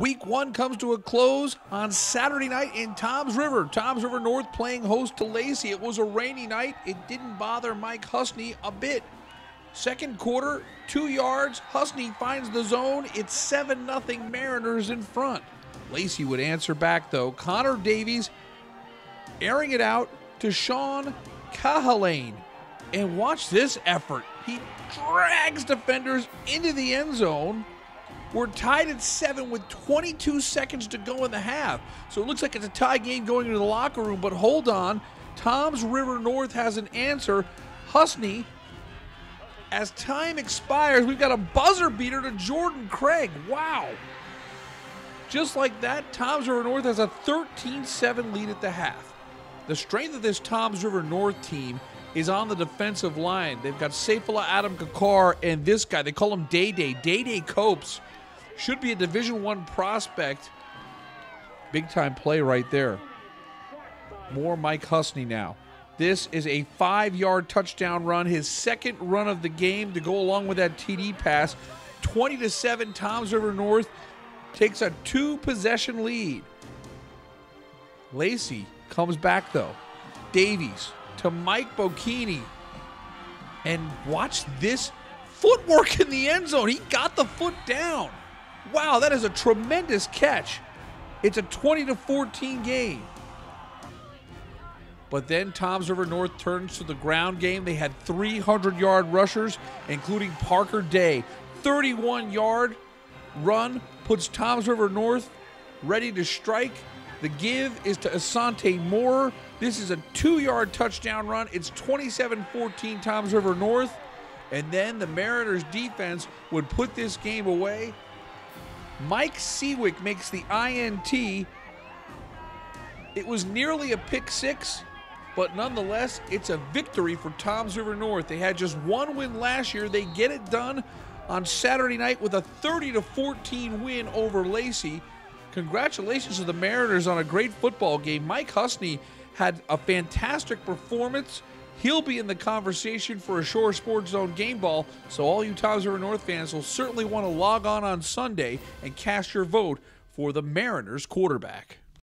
Week one comes to a close on Saturday night in Toms River. Toms River North playing host to Lacey. It was a rainy night. It didn't bother Mike Husney a bit. Second quarter, two yards. Husney finds the zone. It's 7 0 Mariners in front. Lacey would answer back, though. Connor Davies airing it out to Sean Cahalane. And watch this effort. He drags defenders into the end zone. We're tied at seven with 22 seconds to go in the half. So it looks like it's a tie game going into the locker room, but hold on. Toms River North has an answer. Husney, as time expires, we've got a buzzer beater to Jordan Craig. Wow. Just like that, Toms River North has a 13 7 lead at the half. The strength of this Toms River North team is on the defensive line. They've got Saifullah Adam Kakar and this guy. They call him Day Day. Day Day Copes should be a Division One prospect. Big time play right there. More Mike Husney now. This is a five yard touchdown run, his second run of the game to go along with that TD pass. 20 to 7, Toms River North takes a two possession lead. Lacey comes back though. Davies to Mike Bocchini. And watch this footwork in the end zone. He got the foot down. Wow, that is a tremendous catch. It's a 20 to 14 game. But then Toms River North turns to the ground game. They had 300 yard rushers, including Parker Day. 31 yard run puts Toms River North ready to strike. The give is to Asante Moore. This is a two yard touchdown run. It's 27 14 Toms River North. And then the Mariners defense would put this game away. Mike Seawick makes the INT. It was nearly a pick six, but nonetheless, it's a victory for Toms River North. They had just one win last year. They get it done on Saturday night with a 30 to 14 win over Lacey. Congratulations to the Mariners on a great football game. Mike Husney had a fantastic performance. He'll be in the conversation for a Shore Sports Zone game ball, so all you Toms River North fans will certainly want to log on on Sunday and cast your vote for the Mariners quarterback.